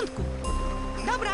porządku. Dobra,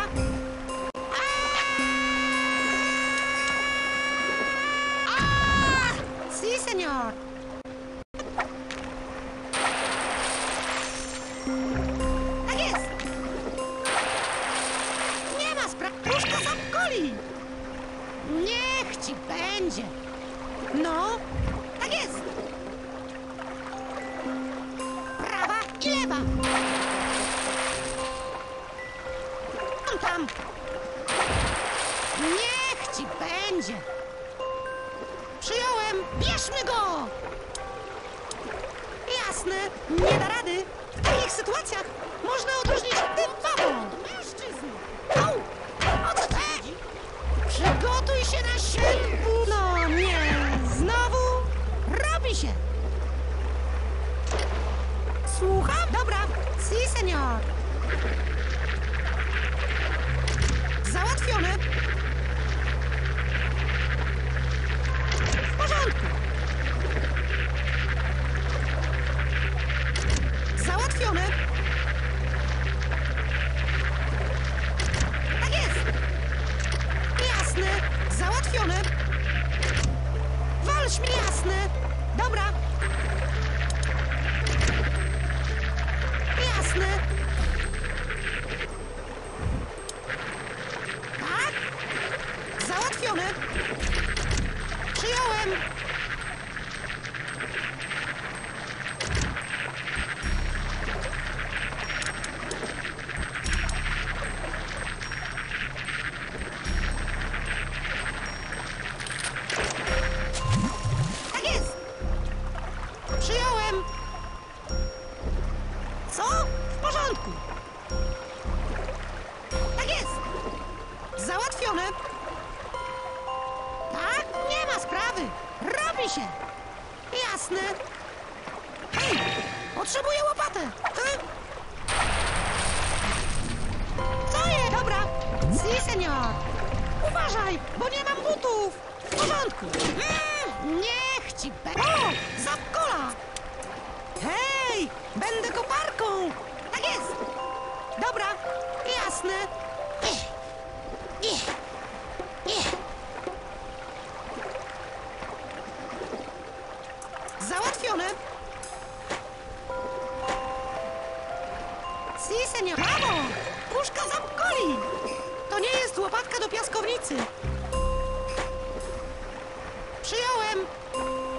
Si, senior. Uważaj, bo nie mam butów. W porządku. Mm, niech ci be... O, zapkola. Hej, będę koparką. Tak jest. Dobra, jasne. Nie, nie. Załatwione. Si, senior. Brawo, puszka zapkoli. Jest łopatka do piaskownicy. Przyjąłem.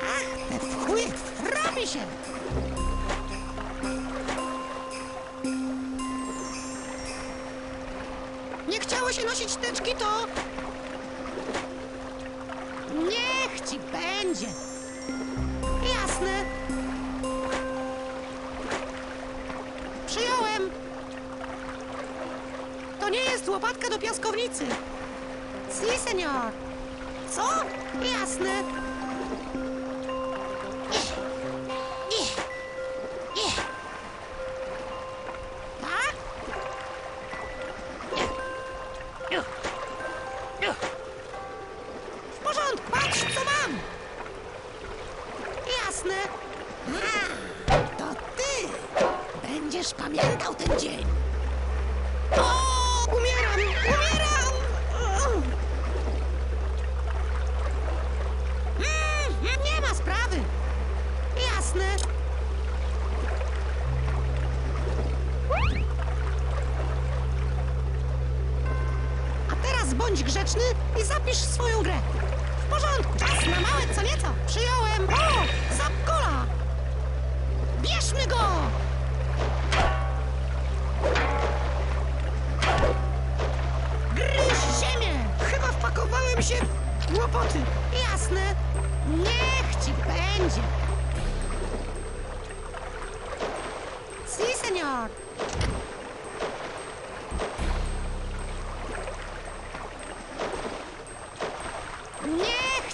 Ach, chuj, robi się. Nie chciało się nosić teczki, to... Niech ci będzie. Jasne. To nie jest łopatka do piaskownicy. Si, senior. Co? Jasne.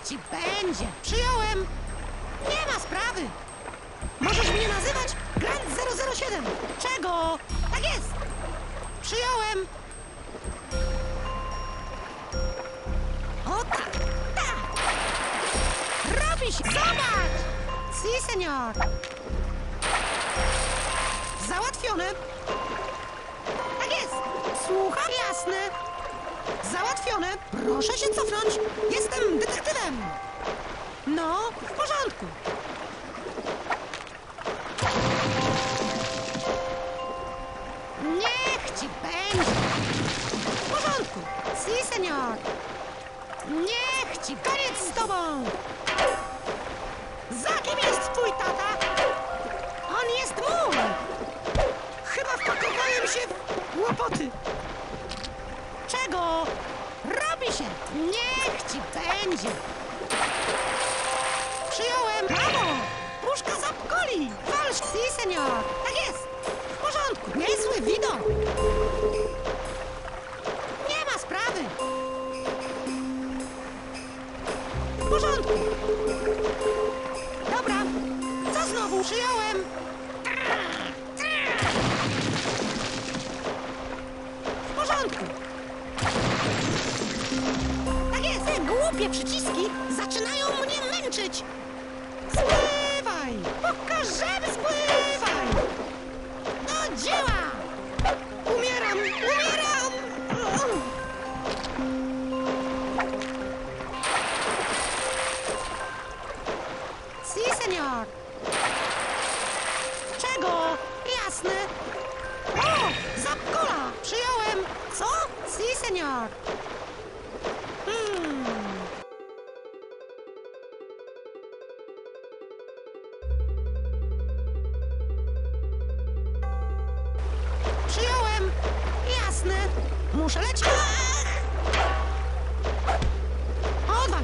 Ci będzie. Przyjąłem. Nie ma sprawy. Możesz mnie nazywać Grand 007. Czego? Tak jest. Przyjąłem. O tak, tak. Robi się. Zobacz. Si, senior. Załatwione. Tak jest. Słucham. Jasne. Załatwione. Proszę się cofnąć. Jestem detektywem. No, w porządku. Niech ci będzie. W porządku. Si, senior. Niech ci koniec z tobą. Za kim jest twój tata? On jest mój. Chyba wpakowałem się w łopoty. Robi się. Niech ci będzie. Przyjąłem. Brawo! Puszka zapkoli. Falsz. Si, senior.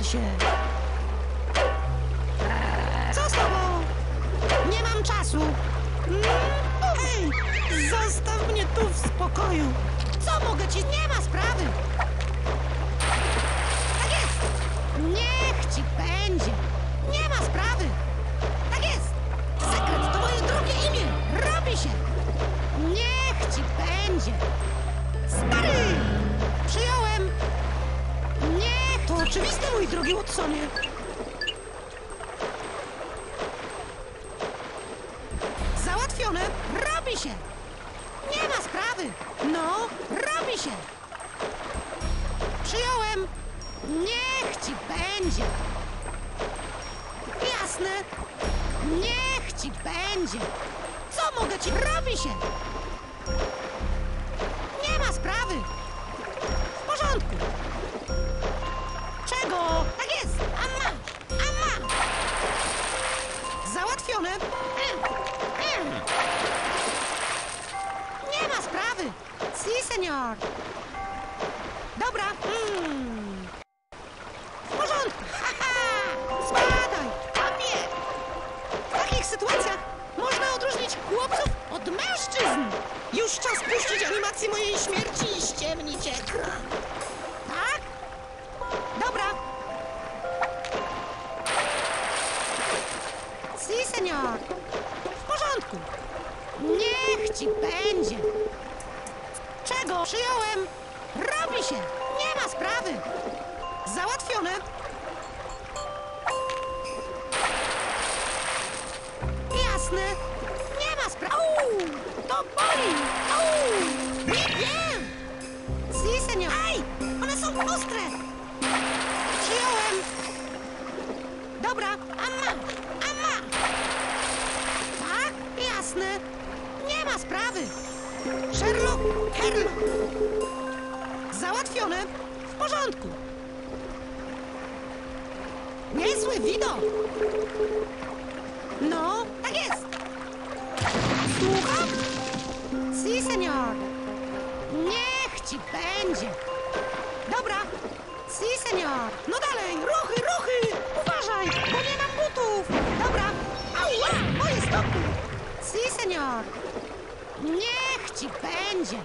Odwal się! Co z tobą? Nie mam czasu! Mm, Ej! Zostaw mnie tu w spokoju! Co mogę ci? Nie ma sprawy! Tak jest! Niech ci będzie! Nie ma sprawy! Tak jest! Sekret to moje drugie imię! Robi się! Niech ci będzie! Oczywiste, mój drogi Watsonie! Si, senior! Dobra! Mm. W porządku! Ha! Spadaj! Kapie! W takich sytuacjach można odróżnić chłopców od mężczyzn! Już czas puścić animację mojej śmierci i ściemnić ekran! Tak? Dobra! Si, senior! W porządku! Niech ci będzie! Czego? Przyjąłem! Robi się! Nie ma sprawy! Załatwione! Jasne! Nie ma sprawy! To boli! Au! Nie wiem! Si, senior! Aj! One są ostre! Załatwione. W porządku. Niezły widok. No, tak jest. Słucham? Si, senior. Niech ci będzie. Dobra. Si, senior. No dalej, ruchy, ruchy. Uważaj, bo nie mam butów. Dobra. Ała, moje stopy. Si, senior. Niech ci będzie.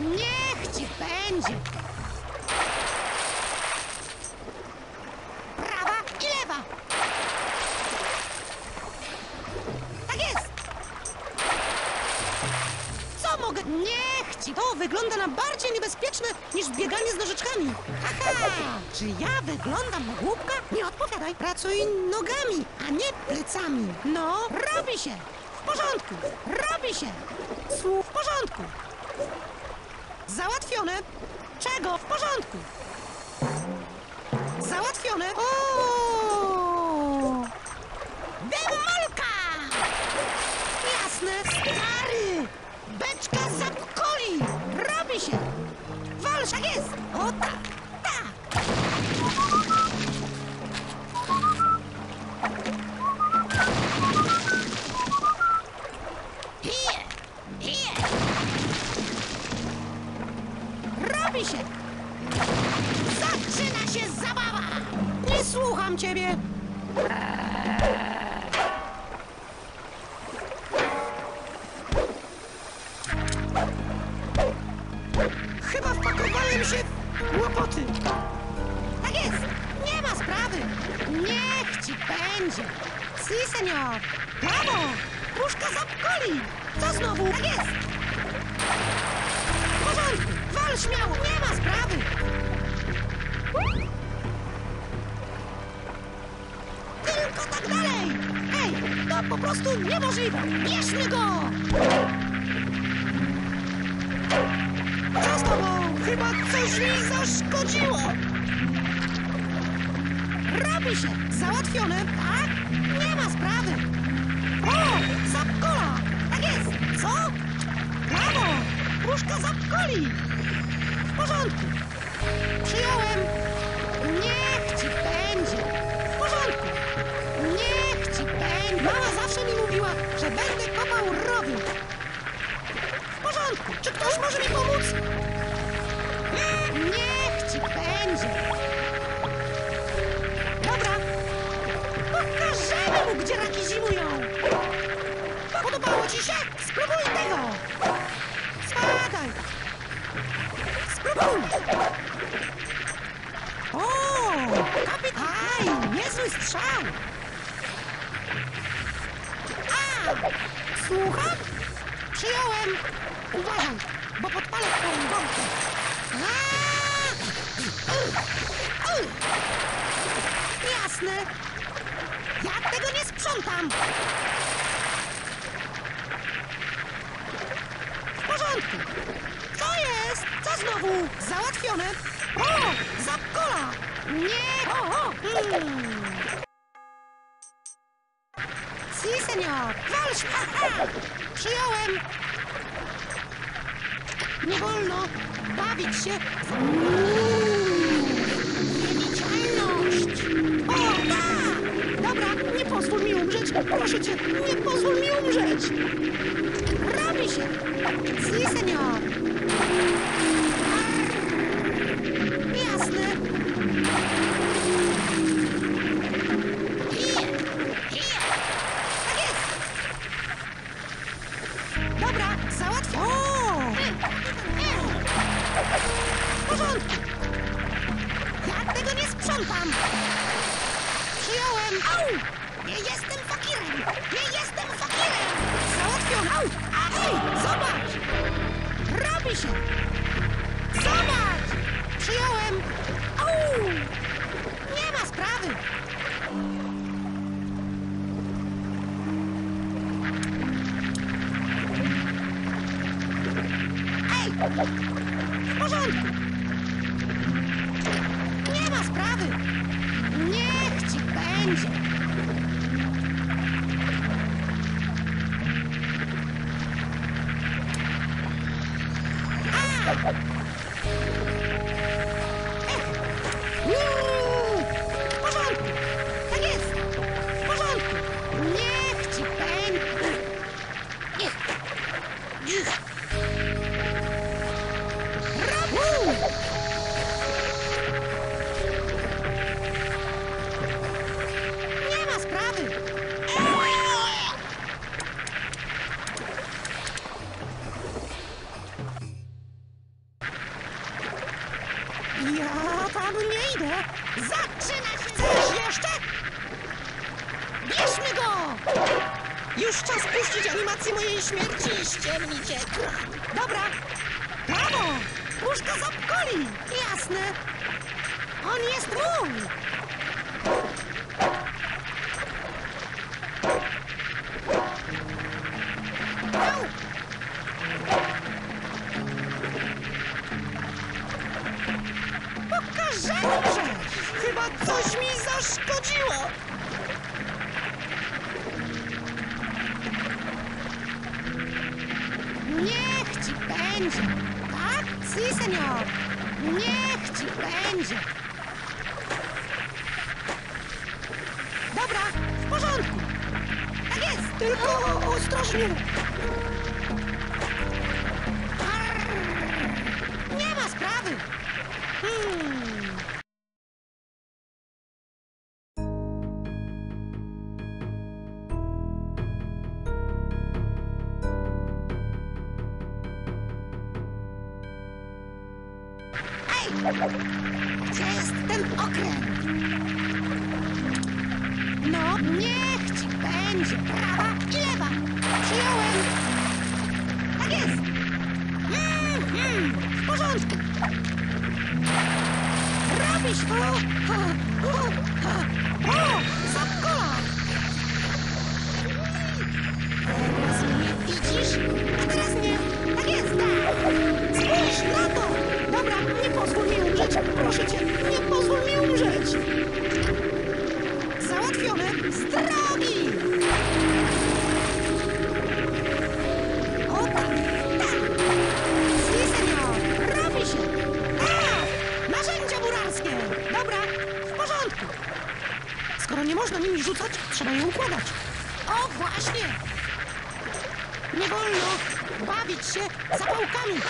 Niech ci będzie! Prawa i lewa! Tak jest! Co mogę... Niech ci... To wygląda na bardziej niebezpieczne niż bieganie z nożyczkami. Haha! Czy ja wyglądam na głupka? Nie odpowiadaj. Pracuj nogami, a nie plecami. No, robi się. W porządku. Robi się. Słuch, w porządku. Załatwione. Czego? W porządku. Załatwione. O! Demolka! Jasne, stary! Beczka zapkoli! Robi się! Walcz, tak jest! O tak! Słucham ciebie! Chyba wpakowałem się w łopoty. Tak jest. Nie ma sprawy. Niech ci będzie. Si, senior. Brawo. Puszka zapkoli. Co znowu? Tak jest. Prostu niemożliwe. Bierzmy go. Co z tobą? Chyba coś mi zaszkodziło. Robi się! Załatwione, tak? Nie ma sprawy! O! Zapkola! Tak jest! Co? Brawo! Puszka zapkoli! W porządku! Przyjąłem! Ktoś może mi pomóc? Niech ci będzie! Dobra! Pokażemy mu, gdzie raki zimują! Podobało ci się? Spróbuj tego! Spadaj! Spróbuj! O! Kapit... Aj! Niezły strzał! A! Słucham? Przyjąłem! Uważaj, bo podpalę twoją gąbkę! A! Ugh! Ugh! Jasne! Ja tego nie sprzątam! W porządku! Co jest? Co znowu? Załatwione! O! Zapkola! Nie! O, o! Mm. Si, senior! Walcz! Aha! Przyjąłem! Nie wolno bawić się w... Niewidzialność! O! Dobra, nie pozwól mi umrzeć! Proszę cię, nie pozwól mi umrzeć! Robi się! Si, senior! Woo! Niech ci będzie! Tak? Si, senior! Niech ci będzie! Dobra, w porządku! Tak jest! Tylko ostrożnie! Arr! Nie ma sprawy! Hmm. Proszę cię, nie pozwól mi umrzeć! Załatwione! Z drogi! O tak, tak! Si, senior! Robi się! A! Narzędzia murarskie! Dobra, w porządku! Skoro nie można nimi rzucać, trzeba je układać. O, właśnie! Nie wolno bawić się zapałkami!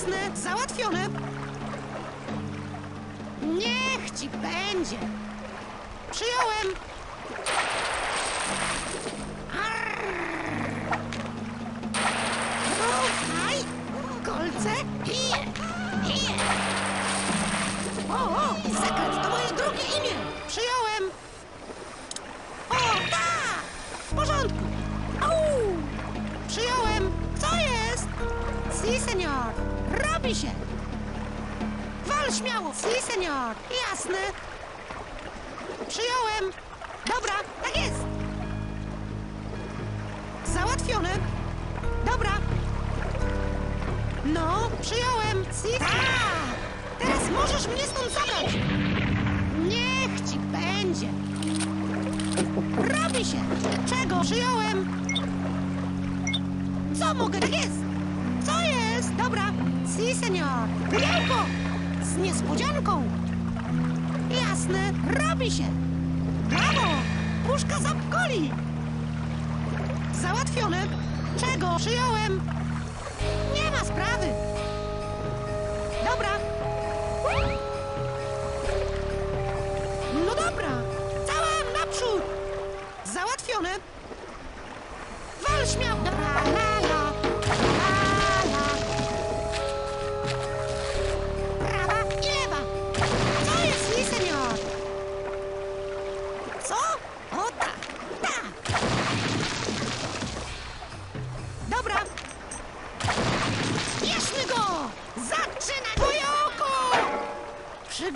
Jasne, załatwione. Niech ci będzie. Przyjąłem. Arr. Ruchaj. Kolce. I. I. O, o, sekret to moje drugie imię. Przyjąłem. O, tak. W porządku. Au. Przyjąłem. Co jest? Si, senior. Robi się. Wal śmiało. Si, senior. Jasne. Przyjąłem. Dobra, tak jest. Załatwione. Dobra. No, przyjąłem. Si. Teraz możesz mnie stąd zabrać. Niech ci będzie. Robi się. Czego? Przyjąłem. Co mogę? Tak jest! Si, senior. Pudełko! Z niespodzianką. Jasne. Robi się. Brawo! Puszka zapkoli. Załatwione. Czego? Przyjąłem. Nie ma sprawy. Dobra. No dobra. Cała naprzód. Załatwione. Wal śmiało.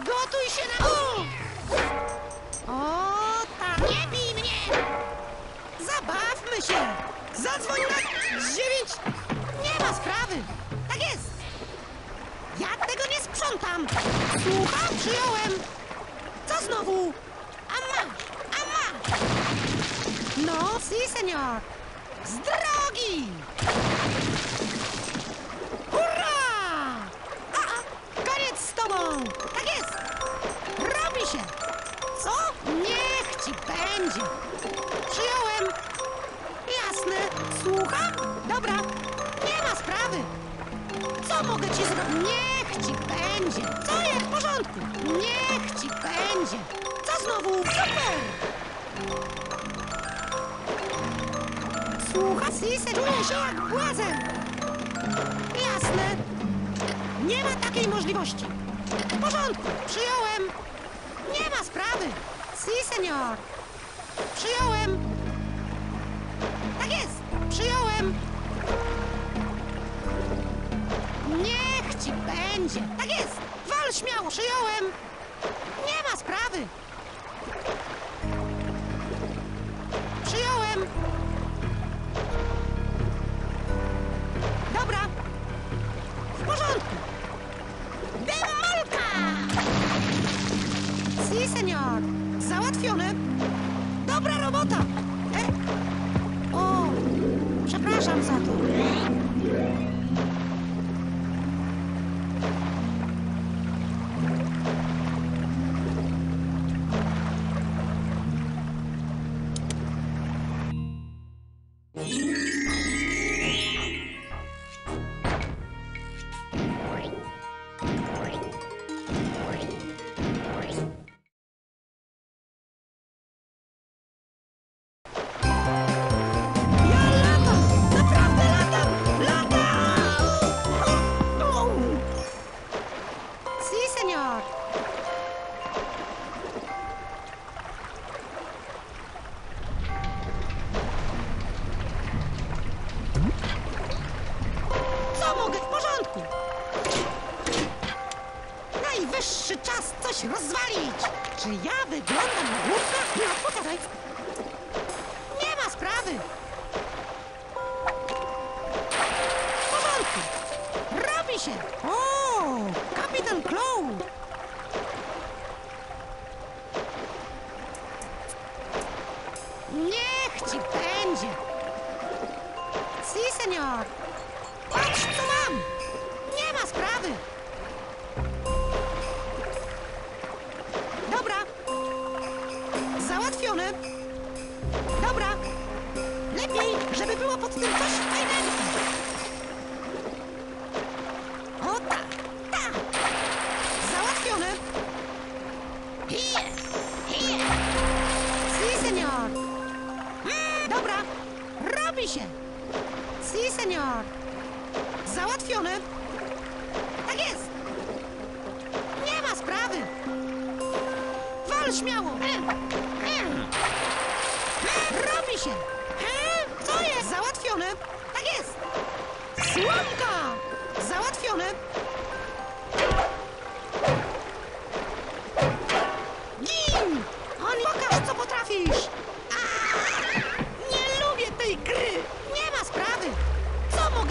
Przygotuj się na... O, o tak. Nie bij mnie! Zabawmy się! Zadzwoń na dziewięć! Nie ma sprawy! Tak jest! Ja tego nie sprzątam! Słucham, przyjąłem! Co znowu? A masz! A masz! No, si, senior! Z drogi! Hurra! A, a, koniec z tobą! Się! Co? Niech ci będzie! Przyjąłem! Jasne. Słucham? Dobra. Nie ma sprawy. Co mogę ci zrobić? Niech ci będzie. Co jest w porządku? Niech ci będzie. Co znowu? Super! Słucham? Sisę, czuję się jak błazen. Jasne. Nie ma takiej możliwości. W porządku. Przyjąłem. Nie ma sprawy. Si, senior. Przyjąłem. Tak jest! Przyjąłem! Niech ci będzie! Tak jest! Wal śmiało! Przyjąłem! Nie ma sprawy!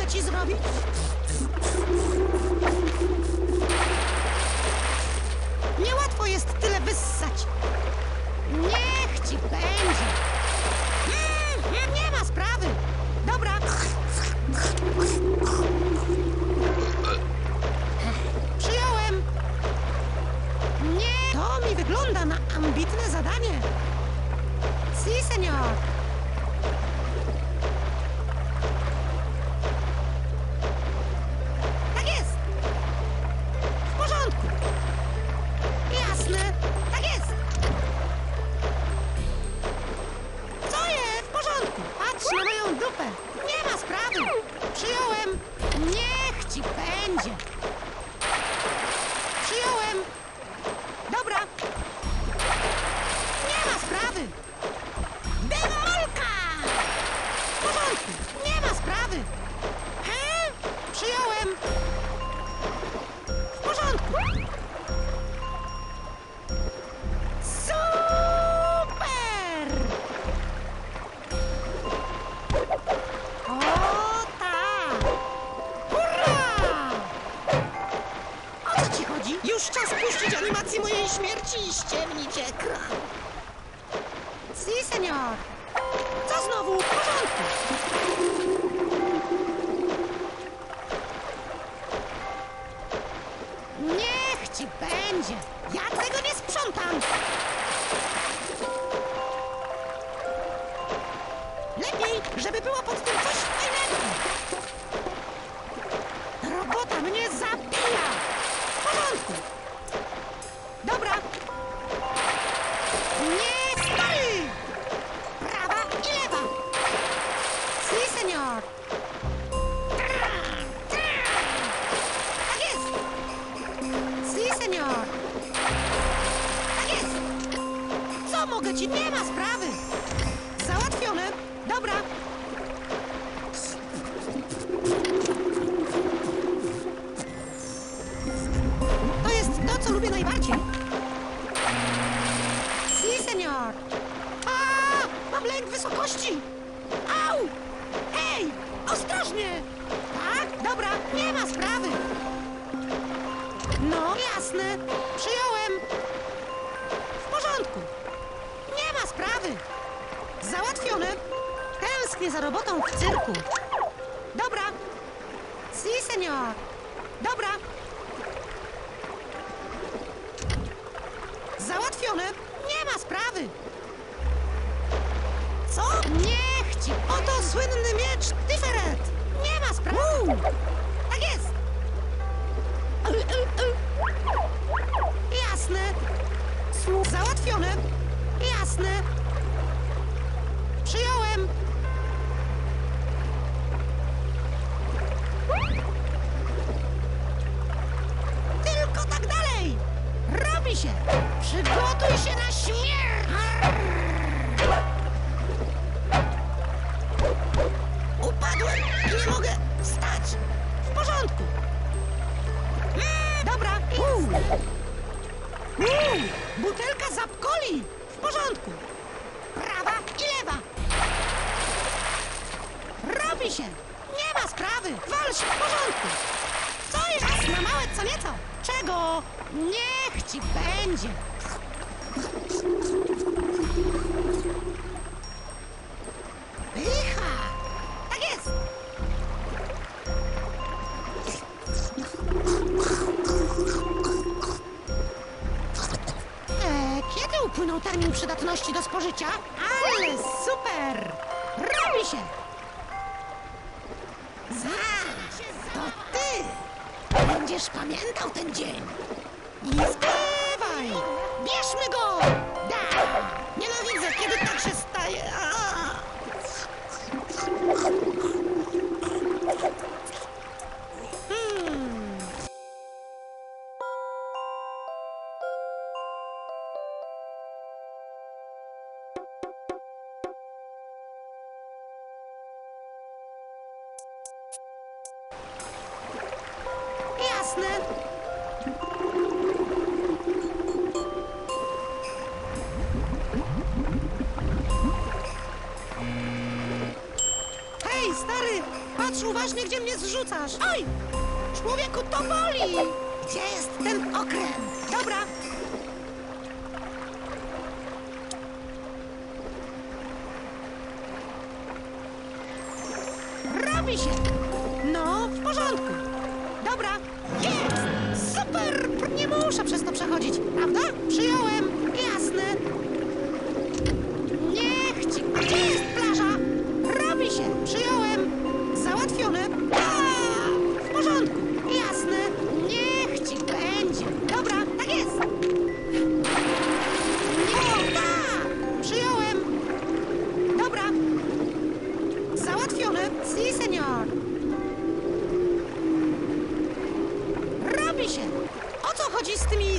mogę ci zrobić? Niełatwo jest tyle wyssać. Niech ci będzie. Hmm, nie ma sprawy. Dobra. Przyjąłem. Nie, to mi wygląda na ambitne zadanie. Si, senior. Uważnie, gdzie mnie zrzucasz. Oj! Człowieku, to boli! Gdzie jest ten okręt? Dobra. Robi się! No, w porządku. Dobra. Jest! Super! Nie muszę przez to przechodzić, prawda? Przyjąłem.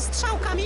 strzałkami?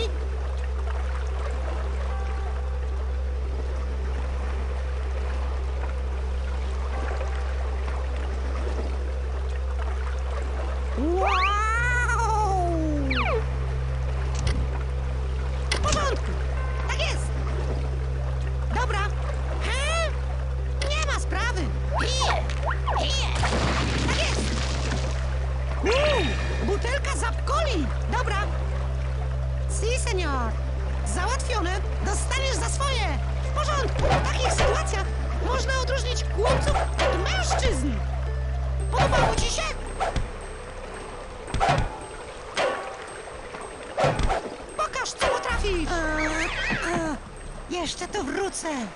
proszę.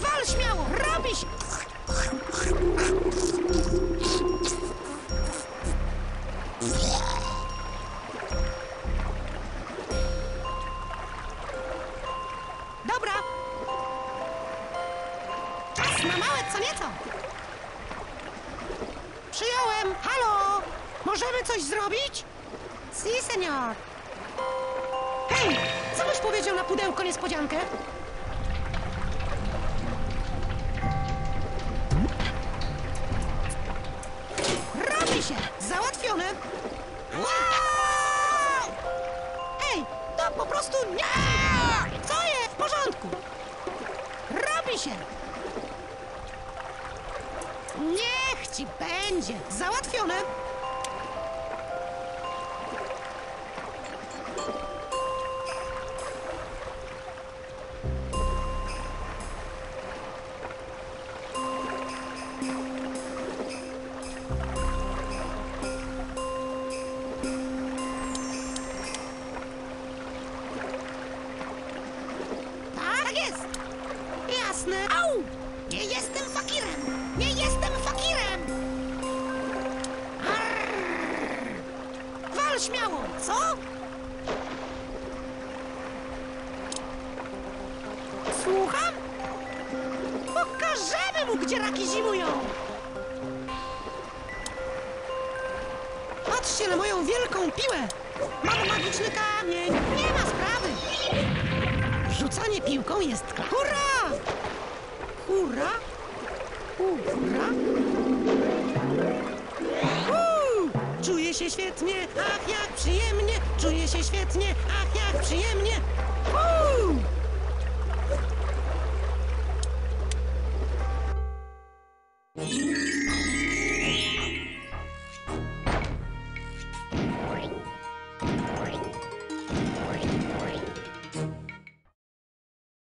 Wal śmiało, robisz!